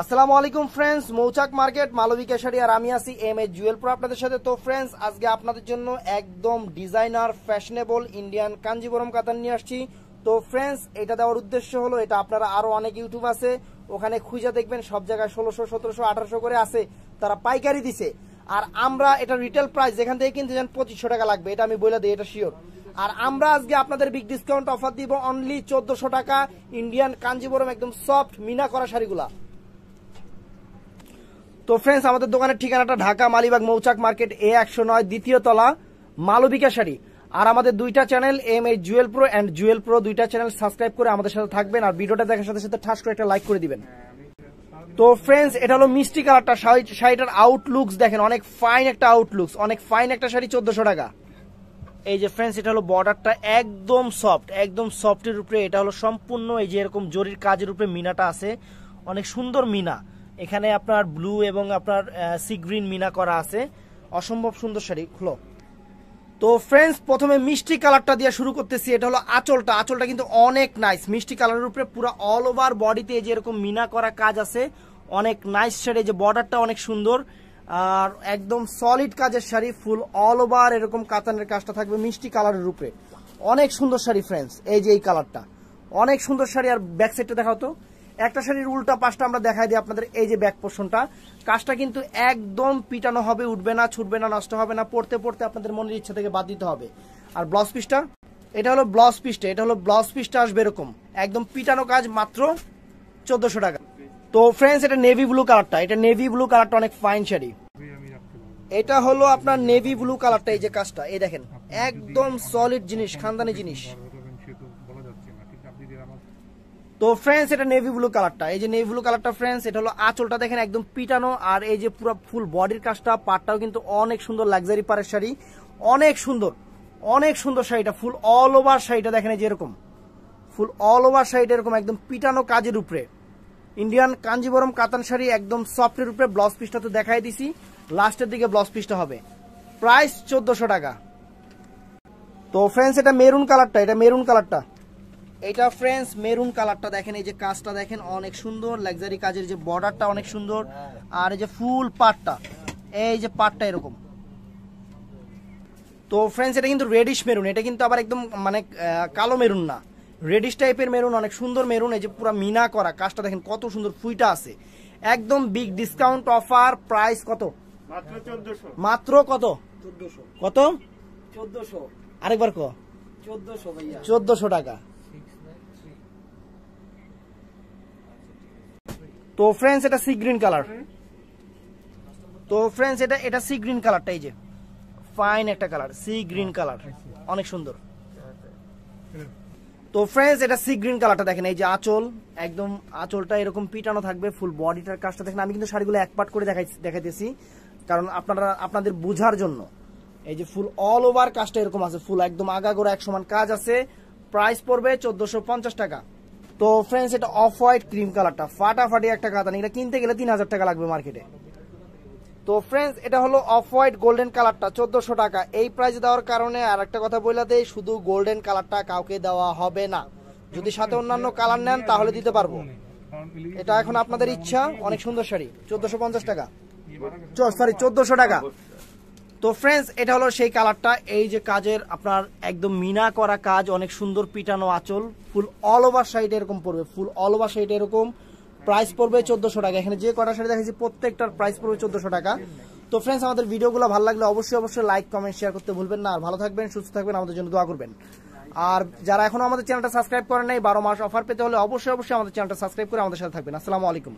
আসসালামু আলাইকুম friends Mouchak market Malabika sari আর আমি আছি এম এ জুয়েল প্রো আপনাদের সাথে। তো ফ্রেন্ডস আজকে আপনাদের জন্য একদম ডিজাইনার ফ্যাশনেবল ইন্ডিয়ান কাঞ্জিবরম কাতান নিয়ে আসছি। তো ফ্রেন্ডস এটা দেওয়ার উদ্দেশ্য হলো, এটা আপনারা আরও অনেক ইউটিউব আছে, ওখানে খুঁজে দেখবেন সব জায়গায় ষোলোশো, সতেরোশো, আঠারোশো করে আছে, তারা পাইকারি দিছে। আর আমরা এটা রিটেল প্রাইস যেখান থেকে কিনতে যান পঁচিশশো টাকা লাগবে, এটা আমি বলে দিই, এটা শিওর আর আমরা আজকে আপনাদের বিগ ডিসকাউন্ট অফার দিব অনলি চোদ্দশো টাকা ইন্ডিয়ান কাঞ্জিবরম একদম সফট মিনা করা শাড়িগুলা। তো ফ্রেন্ডস আমাদের দোকানের ঠিকানাটা ঢাকা, মালিবাগ, মৌচাক মার্কেট এ একশো নয়, দ্বিতীয় তলা, মালবিকা শাড়ি। আর আমাদের দুইটা channel M A Jewel pro and Jewel pro দুইটা চ্যানেল সাবস্ক্রাইব করে আমাদের সাথে থাকবেন আর ভিডিওটা দেখার সাথে সাথে ঠাস করে একটা লাইক করে দিবেন। তো ফ্রেন্ডস এটা হলো মিষ্টি কালারটা শাড়িটার আউটলুকস দেখেন, অনেক ফাইন একটা আউটলুকস অনেক ফাইন একটা শাড়ি চোদ্দশো টাকা। এই যে ফ্রেন্ডস এটা হলো বর্ডারটা একদম সফট একদম সফটের উপরে, এটা হলো সম্পূর্ণ এই যে এরকম জরির কাজের উপরে মিনাটা আছে, অনেক সুন্দর মিনা। এখানে আপনার ব্লু এবং আপনার সি গ্রিন মিনা করা আছে। অসম্ভব সুন্দর শাড়ি, খুলো। তো ফ্রেন্ডস প্রথমে মিষ্টি কালারটা দিয়ে শুরু করতেছি। এটা হলো আঁচলটা। আঁচলটা কিন্তু অনেক নাইস মিষ্টি কালারের উপরে পুরো অল ওভার বডিতে যে এরকম মিনা করা কাজ আছে, অনেক নাইস শাড়ি। যে বর্ডারটা অনেক সুন্দর। আর একদম সলিড কাজের শাড়ি ফুল অল ওভার এরকম কাতানের কাজটা থাকবে মিষ্টি কালারের উপরে। অনেক সুন্দর শাড়ি ফ্রেন্ডস এই যে এই কালারটা অনেক সুন্দর শাড়ি আর ব্যাক সাইডটা দেখাও তো। একটা শাড়ির উল্টা পাশটা আমরা দেখাই দিই আপনাদের, এই যে ব্যাক পোর্শনটা কাজটা কিন্তু একদম পিটানো হবে, উঠবে না, ছুটবে না, নষ্ট হবে না পড়তে পড়তে আপনাদের মনের ইচ্ছা থেকে বাদ দিতে হবে। আর ব্লাউজ পিসটা এটা হলো ব্লাউজ পিসটা এটা হলো ব্লাউজ পিসটা আসবে এরকম। একদম পিটানো কাজ মাত্র চোদ্দশো টাকা। তো ফ্রেন্ডস এটা নেভি ব্লু কালারটা এটা নেভি ব্লু কালারটা অনেক ফাইন শাড়ি। এটা হলো আপনার নেভি ব্লু কালারটা এই যে কাজটা, এই দেখেন, একদম সলিড জিনিস, খানদানি জিনিস। তো ফ্রেন্ডস এটা নেভি ব্লু কালারটা এই যে নেভি ব্লু কালারটা ফ্রেন্ডস এটা হলো আঁচলটা দেখেন একদম পিটানো, আর এই যে পুরো ফুল বডির কাজটা পাটটাও কিন্তু অনেক সুন্দর লাক্সারি পারের শাড়ি। অনেক সুন্দর অনেক সুন্দর শাড়িটা ফুল অল ওভার শাড়িটা দেখেন এই যে এরকম। ফুল অল ওভার শাড়িটা এরকম একদম পিটানো কাজের উপরে। ইন্ডিয়ান কাঞ্জিবরম কাতান শাড়ি একদম সফটের উপরে ব্লাউজ পিসটা তো দেখাই দিছি। লাস্টের দিকে ব্লাউজ পিসটা হবে। প্রাইস চোদ্দশো টাকা। তো ফ্রেন্ডস এটা মেরুন কালারটা এটা মেরুন কালারটা এটা ফ্রেন্ডস মেরুন কালারটা দেখেন এই যে কাজটা দেখেন অনেক সুন্দর লাক্সারি কাজের যে বর্ডারটা অনেক সুন্দর আর এই যে ফুল পাটটা এই যে পাটটা এরকম। তো ফ্রেন্ডস এটা কিন্তু রেডিশ মেরুন এটা কিন্তু আবার একদম মানে কালো মেরুন না। রেডিশ টাইপের মেরুন অনেক সুন্দর মেরুন এই যে পুরো মিনা করা কাজটা দেখেন কত সুন্দর ফুইটা আছে। একদম বিগ ডিসকাউন্ট অফার প্রাইস কত? মাত্র চোদ্দশো। মাত্র কত? চোদ্দশো। কত? চোদ্দশো। আরেকবার ক। চোদ্দশো টাকা। তো ফ্রেন্ডস এটা সি গ্রিন কালার তো ফ্রেন্ডস এটা এটা সি গ্রিন কালারটা এই যে। ফাইন একটা কালার সি গ্রিন কালার অনেক সুন্দর। তো ফ্রেন্ডস এটা সি গ্রিন কালারটা দেখেন এই যে আঁচল একদম আঁচলটা এরকম পিটানো থাকবে ফুল বডিটার কাজটা দেখেন। আমি কিন্তু শাড়িগুলো এক পাট করে দেখাই দেখাইতেছি কারণ আপনারা আপনাদের বোঝার জন্য। এই যে ফুল অল ওভার কাজটা এরকম আছে ফুল একদম আগাগোড়া এক সমান কাজ আছে। প্রাইস পড়বে চোদ্দশো পঞ্চাশ টাকা। তো ফ্রেন্ডস এটা অফ হোয়াইট ক্রিম কালারটা ফাটাফাটি একটা কাতান এটা কিনতে গেলে তিন হাজার টাকা লাগবে মার্কেটে তো ফ্রেন্ডস এটা হলো অফ হোয়াইট গোল্ডেন কালারটা চোদ্দশো টাকা। এই প্রাইস দেওয়ার কারণে আর একটা কথা বলে দেই, শুধু গোল্ডেন কালারটা কাউকে দেওয়া হবে না। যদি সাথে অন্যান্য কালার নেন, তাহলে দিতে পারব। এটা এখন আপনাদের ইচ্ছা। অনেক সুন্দর শাড়ি। চোদ্দশো পঞ্চাশ টাকা। সরি চোদ্দশো টাকা। তো ফ্রেন্ডস এটা হলো সেই কালারটা এই যে কাজের আপনার একদম মিনা করা কাজ, অনেক সুন্দর পিটানো আঁচল ফুল অল ওভার সাইড এরকম পড়বে ফুল অল ওভার সাইড এরকম। প্রাইস পড়বে চোদ্দশো টাকা। এখানে যে কটা শাড়ি দেখেছি প্রত্যেকটার প্রাইস পড়বে চোদ্দশো টাকা। তো ফ্রেন্ডস আমাদের ভিডিওগুলো ভালো লাগলে অবশ্যই অবশ্যই লাইক কমেন্ট শেয়ার করতে ভুলবেন না। আর ভালো থাকবেন, সুস্থ থাকবেন, আমাদের জন্য দোয়া করবেন। আর যারা এখনও আমাদের চ্যানেলটা সাবস্ক্রাইব করেন নাই, বারো মাস অফার পেতে হলে অবশ্যই অবশ্যই আমাদের চ্যানেলটা সাবস্ক্রাইব করে আমাদের সাথে থাকবেন। আসসালামু আলাইকুম।